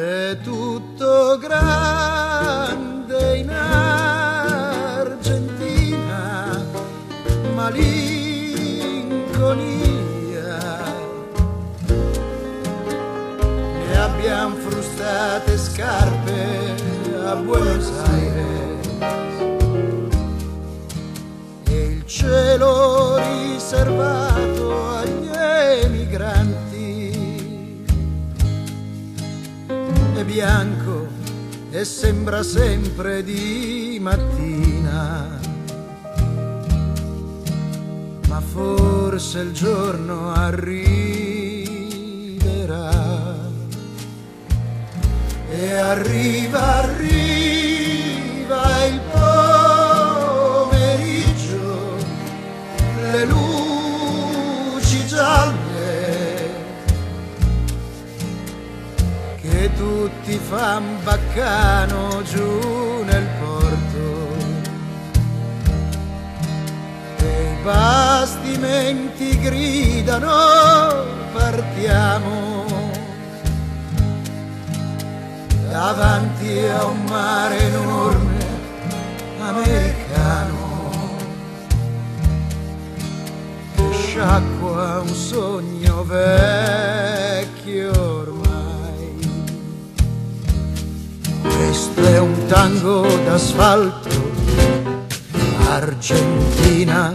è tutto grande in Argentina, malinconia. Ne abbiamo frustate scarpe a Buenos Aires e il cielo riservato agli emigranti bianco e sembra sempre di mattina. Ma forse il giorno arriverà. E arriva, arriva il pomeriggio, le luci gialle tutti fan baccano giù nel porto. E i bastimenti gridano partiamo. Davanti a un mare enorme americano. Che sciacqua un sogno vecchio ormai. Questo è un tango d'asfalto, Argentina.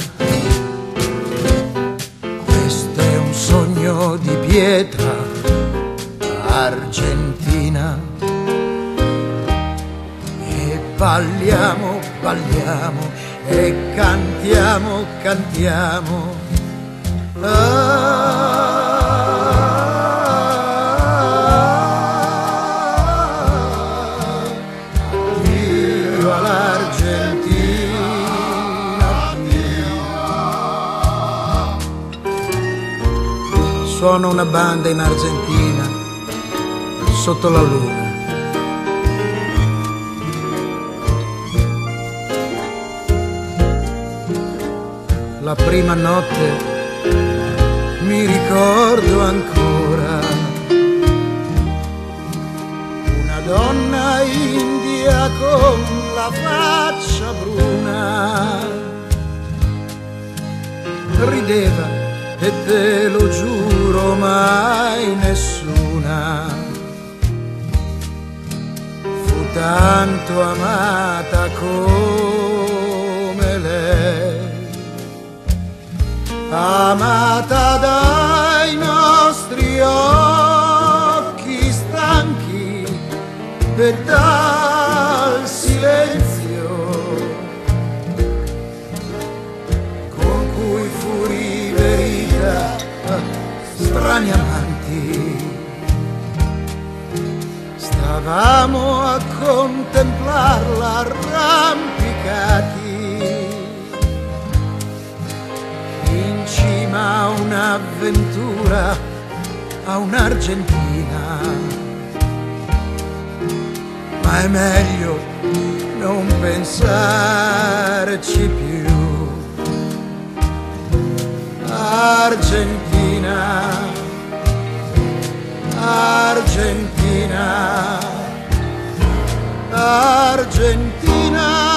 Questo è un sogno di pietra, Argentina balliamo, balliamo e cantiamo, cantiamo. Suona una banda in Argentina sotto la luna. la prima notte mi ricordo ancora una donna india con la faccia bruna rideva e te lo giuro mai nessuna. Fu tanto amata come lei. Amata dai nostri occhi stanchi e dal strani amanti. Stavamo a contemplarla arrampicati in cima a un'avventura a un'Argentina. Ma è meglio non pensarci più. Argentina, Argentina, Argentina.